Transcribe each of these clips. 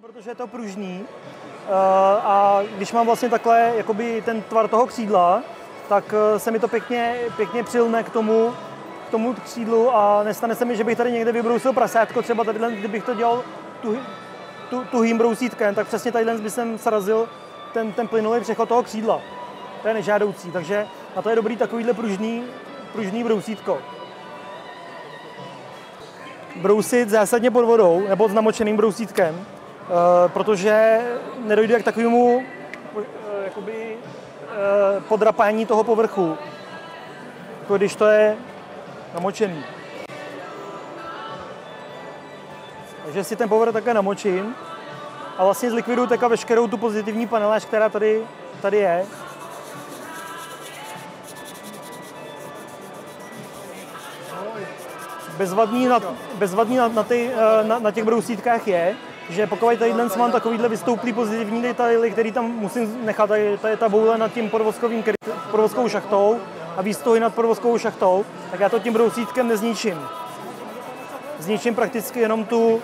Protože je to pružný eh, a když mám vlastně takhle jakoby ten tvar toho křídla, tak eh, se mi to pěkně, pěkně přilne k tomu, k tomu křídlu a nestane se mi, že bych tady někde vybrousil prasátko, třeba tady, kdybych to dělal tu, tu, tuhým brousítkem, tak přesně tady by jsem srazil ten, ten plynulý přechod toho křídla. To je nežádoucí, takže na to je dobrý takovýhle pružný, pružný brousítko. Brousit zásadně pod vodou nebo s namočeným brousítkem, protože nedojde k takovému eh, jakoby, eh, podrapání toho povrchu, jako když to je namočený. Takže si ten povrch také namočím a vlastně zlikviduju také veškerou tu pozitivní paneláž, která tady, tady je. Bezvadný na, bezvadný na, na, ty, na, na těch brousítkách je, že pokud tady dnes mám takovýhle vystouplý pozitivní detaily, který tam musím nechat, tady je ta boule nad tím podvozkovým, podvozkovou šachtou a výstohy nad podvozkovou šachtou, tak já to tím brousítkem nezničím. Zničím prakticky jenom tu,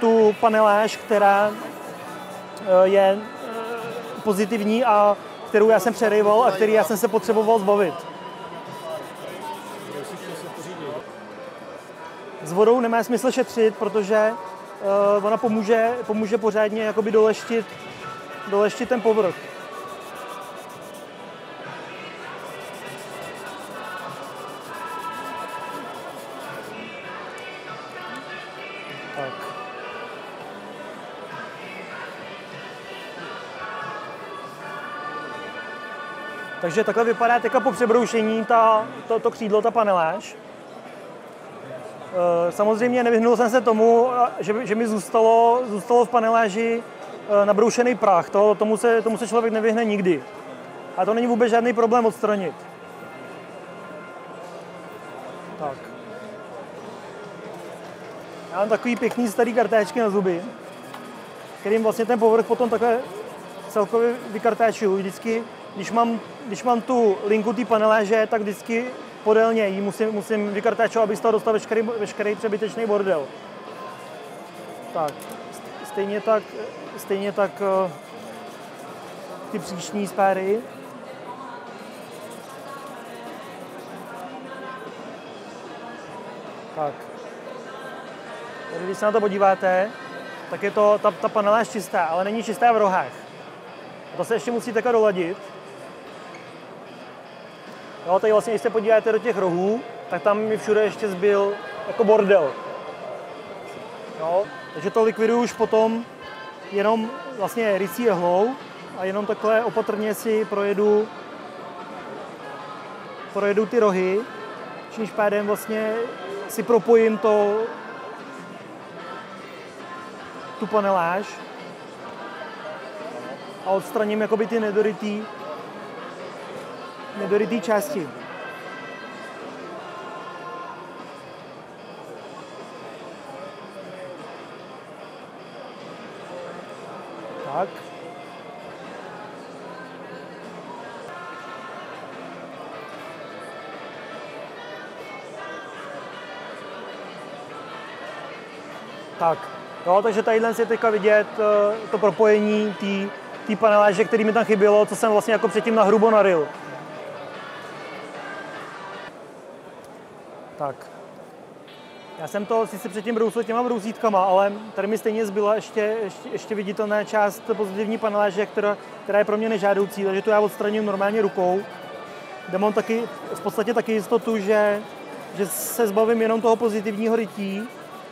tu paneláž, která eh, je eh, pozitivní a kterou já jsem přerejval a který já jsem se potřeboval zbavit. S vodou nemá smysl šetřit, protože uh, ona pomůže, pomůže pořádně jakoby doleštit, doleštit ten povrch. Tak. Takže takhle vypadá teďka po přebroušení ta, to, to křídlo, ta paneláž. Eh, samozřejmě nevyhnul jsem se tomu, že, že mi zůstalo, zůstalo v paneláži eh, nabroušený prach. To, tomu, se, tomu se člověk nevyhne nikdy. A to není vůbec žádný problém odstranit. Tak. Já mám takový pěkný starý kartáčky na zuby, kterým vlastně ten povrch potom takhle celkově vykartáčuju. Vždycky, když mám, když mám tu linku té paneláže, tak vždycky podélně ji musím, musím vykartáčovat, aby z toho dostal veškerý, veškerý přebytečný bordel. Tak, stejně tak, stejně tak eh, ty příšní spáry. Tak. Tady, když se na to podíváte, tak je to, ta, ta paneláž čistá, ale není čistá v rohách. To se ještě musí takhle doladit. Jo, tady vlastně, když se podíváte do těch rohů, tak tam mi všude ještě zbyl jako bordel. Jo, takže to likviduju už potom jenom vlastně rycí jehlou a jenom takhle opatrně si projedu, projedu ty rohy, čímž pádem vlastně si propojím to, tu paneláž a odstraním jakoby ty nedorytý nedorytý části. Tak. Tak, jo, takže tadyhle je teďka vidět uh, to propojení té paneláže, který mi tam chybělo, co jsem vlastně jako předtím na hrubo naryl. Tak. Já jsem to sice předtím brousil těma brousítkama, ale tady mi stejně zbyla ještě, ještě, ještě viditelná část pozitivní paneláže, která, která je pro mě nežádoucí, takže to já odstraním normálně rukou. Kde mám taky, v podstatě taky jistotu, že, že se zbavím jenom toho pozitivního rytí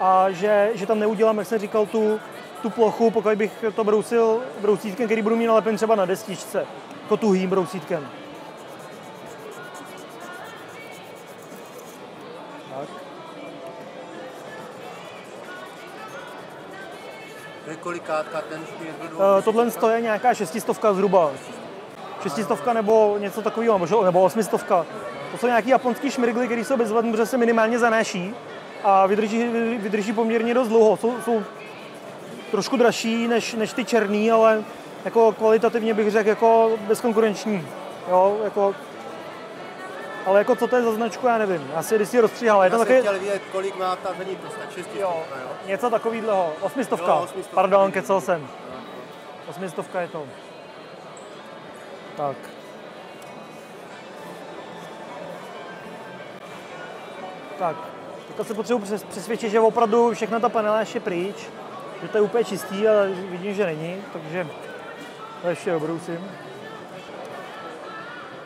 a že, že tam neudělám, jak jsem říkal, tu, tu plochu, pokud bych to brousil brousítkem, který budu mít nalepen třeba na destičce, jako tuhým brousítkem. Kolikátka ten Uh, tohle je nějaká šestistovka zhruba. Šestistovka nebo něco takového, nebo osmistovka. To jsou nějaký japonský šmirgly, které jsou bezvadné, protože se minimálně zanáší a vydrží, vydrží poměrně dost dlouho. Jsou, jsou trošku dražší než, než ty černý, ale jako kvalitativně bych řekl jako bezkonkurenční. Jo, jako ale jako co to je za značku, já nevím. Asi když si rozstříhal. Je Já to jsem taky, chtěl vědět, kolik má ta zenitost, tak šestistovka, jo. něco takovýhleho. Osmistovka. Jo, osmistovka. Pardon, kecel jsem. Osmistovka je to. Tak. Tak, teďka se potřebuji přes- přesvědčit, že opravdu všechna ta paneláž je pryč, že to je úplně čistý, ale vidím, že není, takže to ještě obrousím.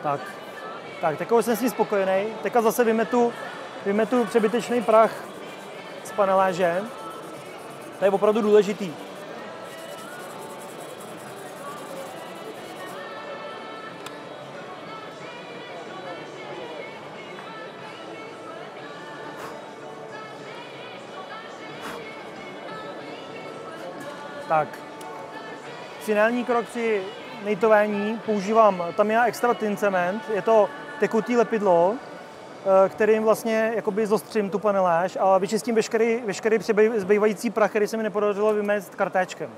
Tak, tak, teď jsem s tím spokojený. Teďka zase vymetu, vymetu přebytečný prach z paneláže. To je opravdu důležitý. Tak, finální krok při nejtování používám Tamiya Extra Thin Cement. Je to tekutý lepidlo, eh, kterým vlastně jakoby zostřím tu paneláž a vyčistím veškerý, veškerý zbývající prach, který se mi nepodařilo vymést kartáčkem.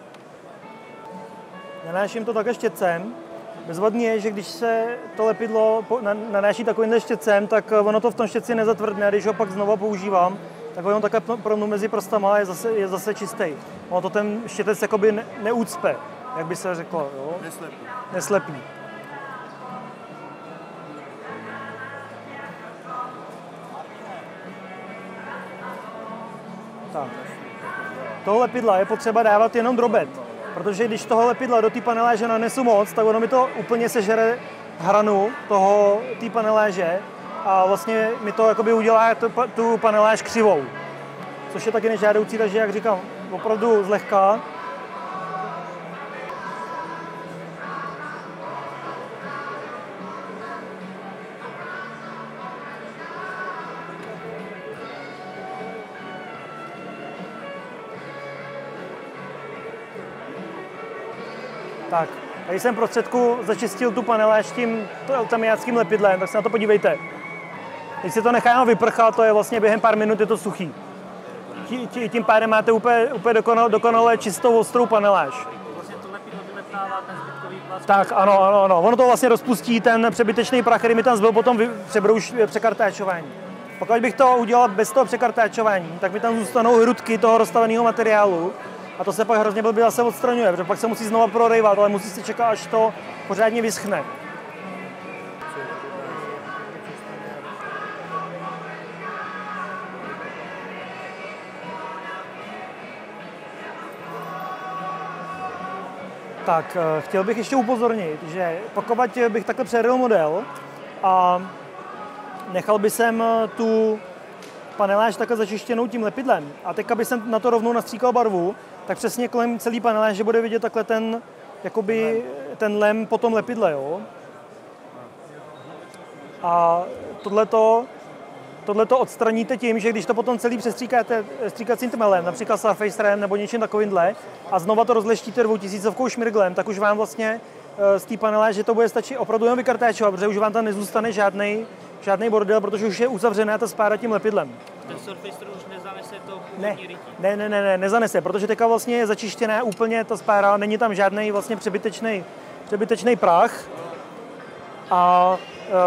Nanáším to také štětcem. Bezvadný je, že když se to lepidlo nanáší takovýmhle štětcem, tak eh, ono to v tom štětci nezatvrdne. A když ho pak znova používám, tak ono také promnu mezi prstama je zase, je zase čistý. Ono to ten štětec jakoby ne, neúcpe, jak by se řeklo. Jo? Neslepý. neslepý. Tak. Toho lepidla je potřeba dávat jenom drobet, protože když toho lepidla do té paneláže nanesu moc, tak ono mi to úplně sežere hranu toho, té paneláže a vlastně mi to jakoby udělá tu, tu paneláž křivou, což je taky nežádoucí, takže jak říkám, opravdu zlehka Tak, tady jsem prostředku začistil tu paneláž tím tamiáckým lepidlem, tak se na to podívejte. Když si to nechá vyprchat, to je vlastně během pár minut je to suchý. Tí- tí- Tím pádem máte úplně, úplně dokonale, dokonale čistou ostrou paneláž. Vlastně to lepidlo vymetává ten zbytkový plast. Tak, ano, ano, ano. Ono to vlastně rozpustí ten přebytečný prach, který mi tam zbyl potom přebrouš, překartáčování. Pokud bych to udělal bez toho překartáčování, tak mi tam zůstanou hrudky toho rozstaveného materiálu a to se pak hrozně blbě zase odstraňuje, protože pak se musí znova prorejvat, ale musí se čekat, až to pořádně vyschne. Tak, eh, chtěl bych ještě upozornit, že pokud bych takhle přeryl model a nechal by jsem eh, tu paneláž takhle začištěnou tím lepidlem a teďka by jsem na to rovnou nastříkal barvu, tak přesně kolem celý paneláže bude vidět takhle ten, jakoby, ten lem po tom lepidle, jo. A tohleto, tohleto odstraníte tím, že když to potom celý přestříkáte stříkacím tmelem, například Surfacerem nebo něčím takovýmhle, a znova to rozleštíte dvoutisícovkou šmirglem, tak už vám vlastně z té paneláže to bude stačit opravdu jenom vykartáčovat, protože už vám tam nezůstane žádný žádný bordel, protože už je uzavřená ta spára tím lepidlem. Ten Surfacer už nezanese to Ne, rytí. ne, ne, ne, ne, nezanese, protože teďka vlastně je začištěná úplně ta spára, není tam žádný vlastně přebytečný, přebytečný prach a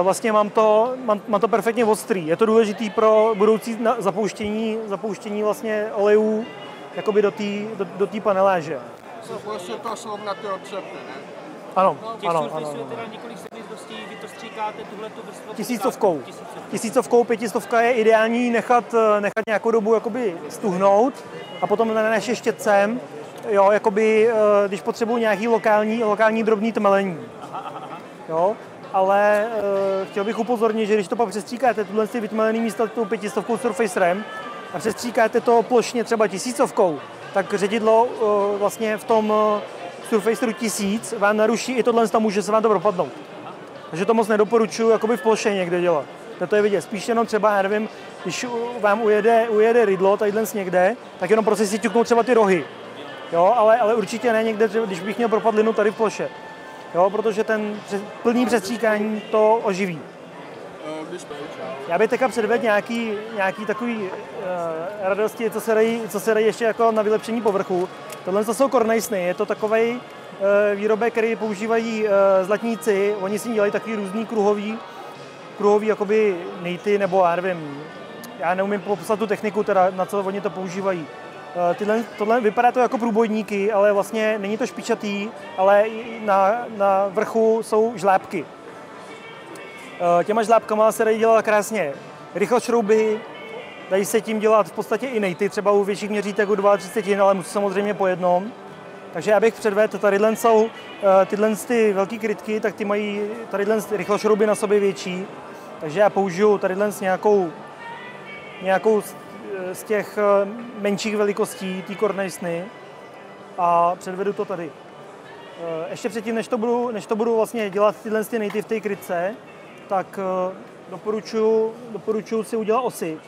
e, vlastně mám to, mám, mám to perfektně ostrý. Je to důležitý pro budoucí zapouštění, zapouštění vlastně olejů jakoby do té do, do paneláže. Se prostě to srovnat odcepne, ne? Ano, Těch ano, ano. je teda několik servisností, vy to stříkáte tuhle tu vrstvu. Tisícovkou. Tisícovkou. Tisícovkou, pětistovka je ideální nechat, eh, nechat nějakou dobu jakoby stuhnout a potom naneš štětcem, jo, jakoby, eh, když potřebuji nějaký lokální, lokální drobný tmelení. Jo, ale uh, chtěl bych upozornit, že když to pak přestříkáte, tyhle ty vytmelený místa tou pětistovkou Surfacerem a přestříkáte to plošně třeba tisícovkou, tak ředidlo uh, vlastně v tom Surfaceru 1000 vám naruší i tohle, tam může se vám to propadnout. Takže to moc nedoporučuji jakoby v ploše někde dělat. To, je vidět. Spíš jenom třeba, já nevím, když vám ujede, ujede rydlo tadyhle někde, tak jenom prostě si ťuknout třeba ty rohy. Jo, ale, ale určitě ne někde, když bych měl propadlinu tady v ploše. Jo, protože ten plný přestříkání to oživí. Eh, Já bych teďka předvedl nějaký, nějaký takový uh, radosti, co se, dají, co se dají ještě jako na vylepšení povrchu. Tohle to jsou kornejsny, je to takový uh, výrobek, který používají uh, zlatníci. Oni si dělají takový různý kruhový, kruhový jakoby nejty, nebo já nevím, já neumím popsat tu techniku, teda, na co oni to používají. Eh, Tyhle, tohle vypadá to jako průbojníky, ale vlastně není to špičatý, ale na, na vrchu jsou žlábky. Eh, Těma žlábkama se dají dělat krásně rychlošrouby, dají se tím dělat v podstatě i nejty, třeba u větších měřítek u 32, ale musí samozřejmě po jednom. Takže já bych předvedl, tadyhle jsou eh, tyhle ty velké krytky, tak ty mají tadyhle rychlošrouby na sobě větší. Takže já použiju tadyhle nějakou, nějakou z- z těch eh, menších velikostí, té kornejsny a předvedu to tady. Eh, Ještě předtím, než to budu, než to budu vlastně dělat tyhle ty nejty v té krytce, tak eh, doporučuji, doporučuji si udělat osy.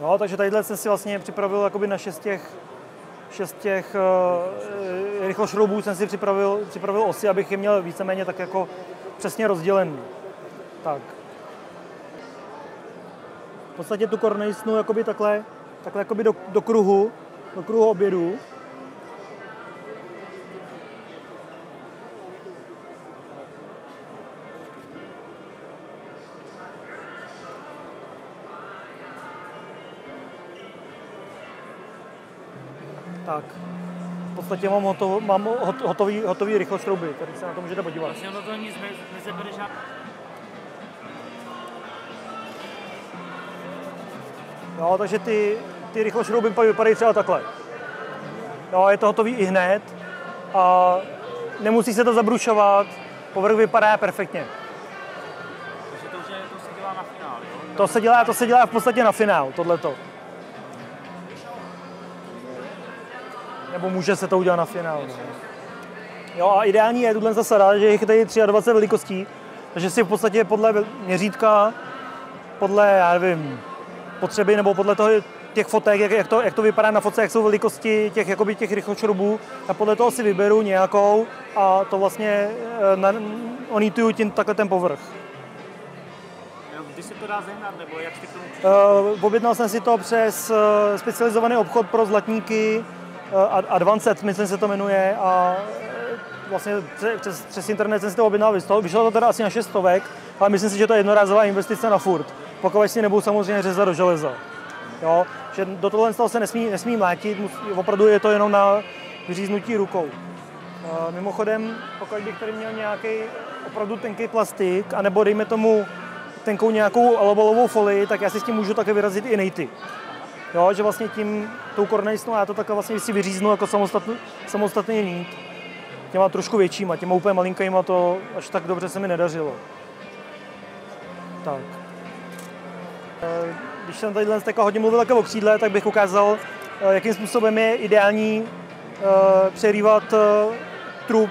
Jo, takže tadyhle jsem si vlastně připravil jakoby na šest těch, šest těch uh, rychlošroubů jsem si připravil, připravil osy, abych je měl víceméně tak jako přesně rozdělený. Tak. V podstatě tu kornejsnu jakoby takhle, takhle jakoby do, do kruhu, do kruhu obědu. Tak. V podstatě mám, hotovo, mám hot- hotový, hotový rychlošrouby, tady se na to můžete podívat. Vlastně ono to nic ne, nezabere žádný. Jo, takže ty, ty rychlošrouby vypadají třeba takhle. Jo, je to hotový i hned a nemusí se to zabrušovat, povrch vypadá perfektně. Takže to už je, to se dělá na finál, jo? To se dělá, to se dělá v podstatě na finál, tohleto. Nebo může se to udělat na finál. No. Jo a ideální je tuhle zasada, že jich je tady 23 velikostí, takže si v podstatě podle měřítka, podle, já nevím, potřeby nebo podle toho těch fotek, jak, jak, to, jak to vypadá na fotce, jak jsou velikosti těch, jakoby těch rychlošroubů, a podle toho si vyberu nějakou a to vlastně eh, na, onituju tím takhle ten povrch. Kdy se to dá zehnat, nebo jak jste k tomu přišli? Uh, objednal jsem si to přes uh, specializovaný obchod pro zlatníky, uh, Advanced, myslím se to jmenuje, a vlastně pře- přes, přes internet jsem si to objednal, vyšlo to teda asi na šestovek, ale myslím si, že to je jednorázová investice na furt, pokud si nebudou samozřejmě řezat do železa. Jo? Že do tohle se nesmí, nesmí mlátit, opravdu je to jenom na vyříznutí rukou. Uh, mimochodem, pokud bych tady měl nějaký opravdu tenký plastik, anebo dejme tomu tenkou nějakou alobalovou folii, tak já si s tím můžu také vyrazit i nejty. Jo, že vlastně tím, tou kornejsnou, já to takhle vlastně si vyříznu jako samostatný, samostatný nít. Těma trošku většíma, těma úplně malinkýma to až tak dobře se mi nedařilo. Tak. Eh, Když jsem tady tak hodně mluvil také o křídle, tak bych ukázal, eh, jakým způsobem je ideální eh, přerývat trup,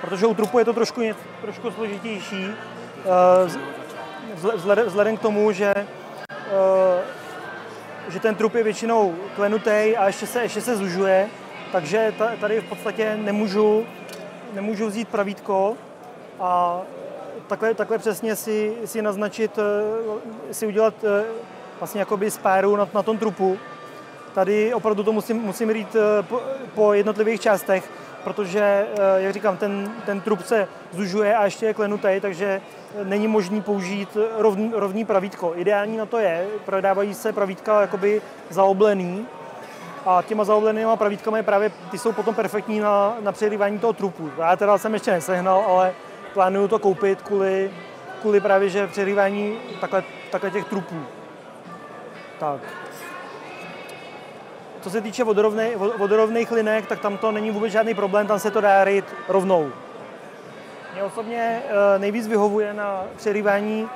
protože u trupu je to trošku, trošku složitější. Vzhledem, k tomu, že, že ten trup je většinou klenutý a ještě se, ještě se zužuje, takže ta- tady v podstatě nemůžu, nemůžu vzít pravítko a takhle, takhle přesně si, si naznačit, eh, si udělat eh, vlastně jakoby spáru na, na tom trupu. Tady opravdu to musím, musím rýt eh, po, po jednotlivých částech, protože, jak říkám, ten, ten trup se zužuje a ještě je klenutý, takže není možný použít rovný, rovný pravítko. Ideální na to je, prodávají se pravítka jakoby zaoblený a těma zaoblenýma pravítkama je právě, ty jsou potom perfektní na, na přerývání toho trupu. Já teda jsem ještě nesehnal, ale plánuju to koupit kvůli, kvůli právě, že přerývání takhle, takhle těch trupů. Tak. Co se týče vodorovnej, vo- vodorovných linek, tak tam to není vůbec žádný problém, tam se to dá rýt rovnou. Mě osobně eh, nejvíc vyhovuje na přerývání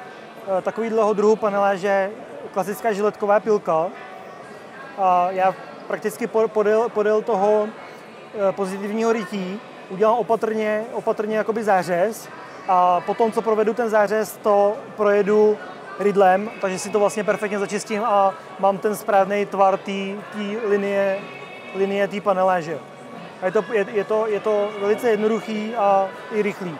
eh, takovýhleho druhu paneláže klasická žiletková pilka. A já prakticky po- podél, podél toho eh, pozitivního rytí udělám opatrně, opatrně jakoby zářez a potom, co provedu ten zářez, to projedu rydlem, takže si to vlastně perfektně začistím a mám ten správný tvar té linie, linie té paneláže. A je to, je, je, to, je to velice jednoduchý a i rychlý.